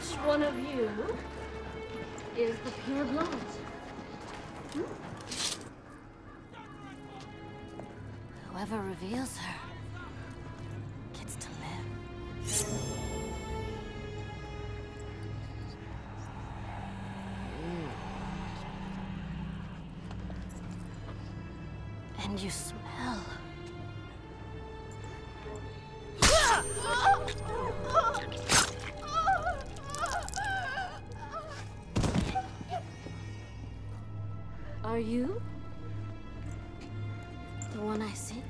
Which one of you is the pure blood? Hmm? Whoever reveals her gets to live. And you smell. Are you the one I seek?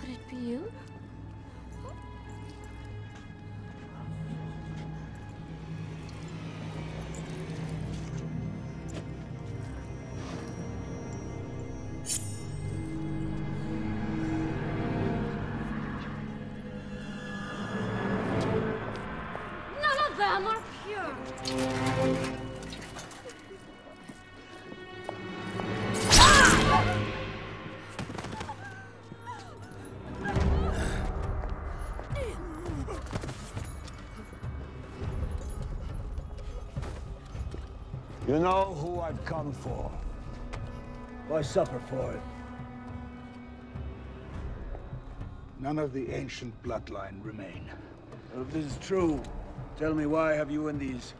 Could it be you? None of them are pure. You know who I've come for. Why suffer for it? None of the ancient bloodline remain. If this is true, tell me why have you and these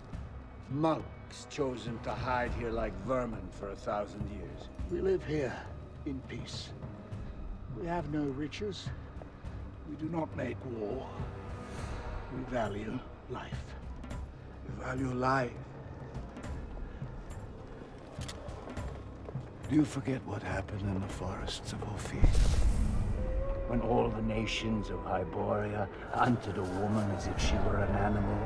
monks chosen to hide here like vermin for a thousand years? We live here in peace. We have no riches. We do not make war. We value life. We value life. Do you forget what happened in the forests of Ophir? When all the nations of Hyboria hunted a woman as if she were an animal?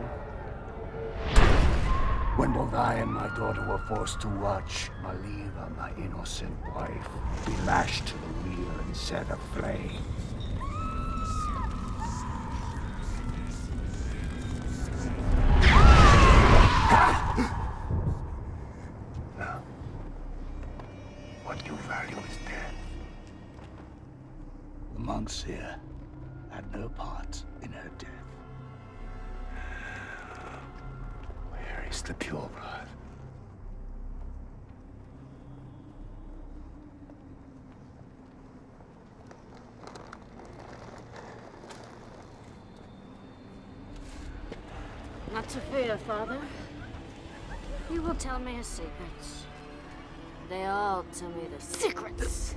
When both I and my daughter were forced to watch Maliva, my innocent wife, be lashed to the wheel and set aflame? What you value is death. The monks here had no part in her death. Where is the pure blood? Not to fear, Father. You will tell me a secret. They all tell me the secrets.